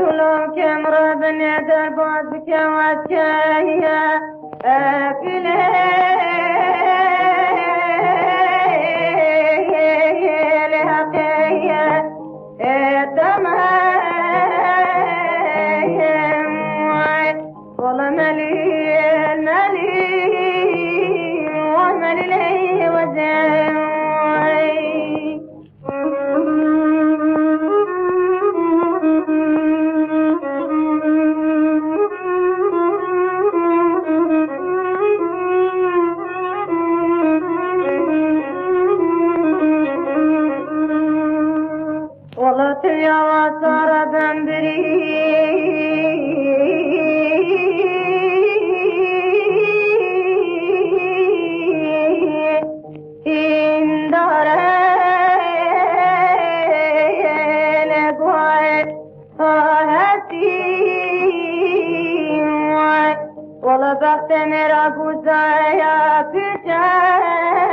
وقت لو كمرة بنيت البوسك واتكايا في الليل هقيا تمام yavaşlara ben biriyim Darene kuvvet ahetim Ola bak demir akuzaya pütem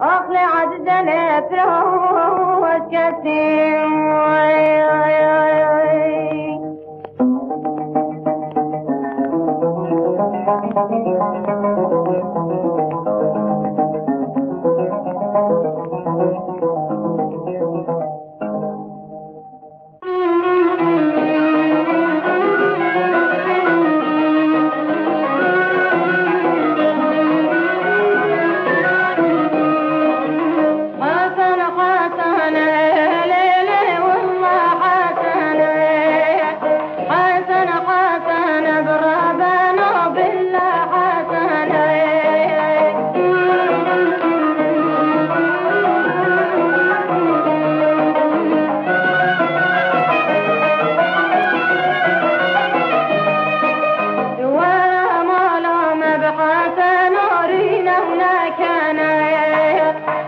Akli adden ah efrahım Thank you.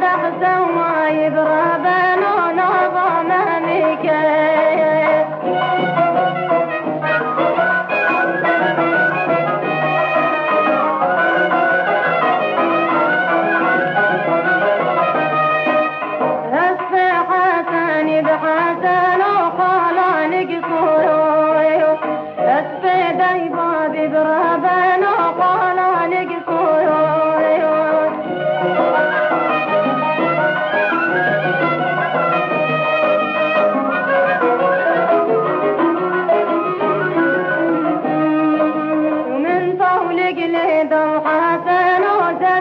تحسن ما يدرى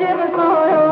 मुझे खोया